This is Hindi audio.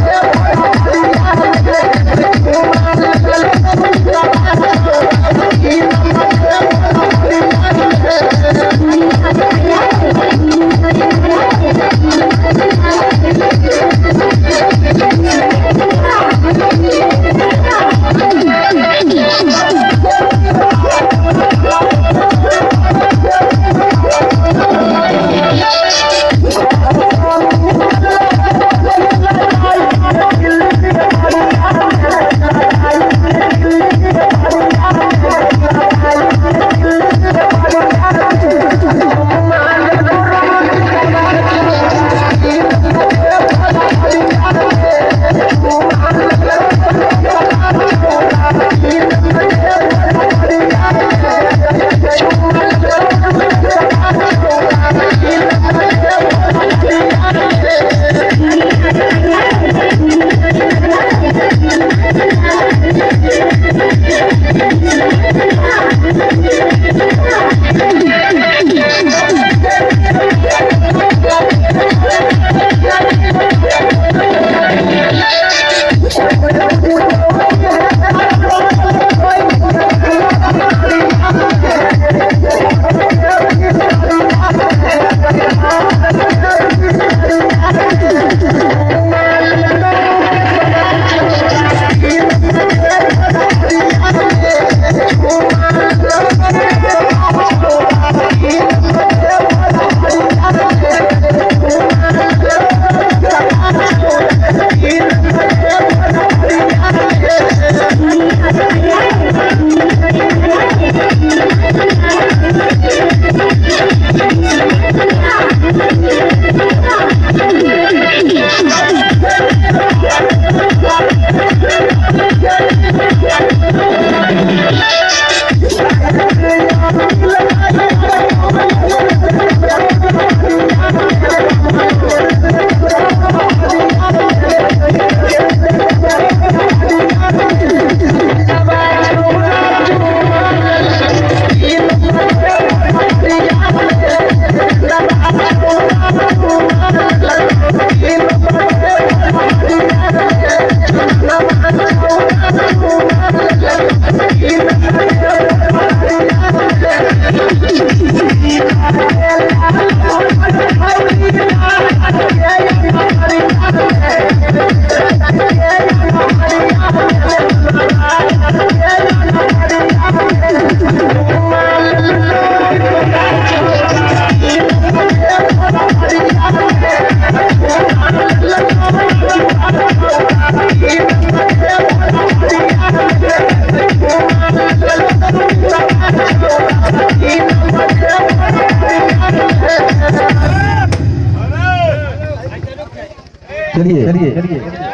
Yeah. चलिए। चलिए।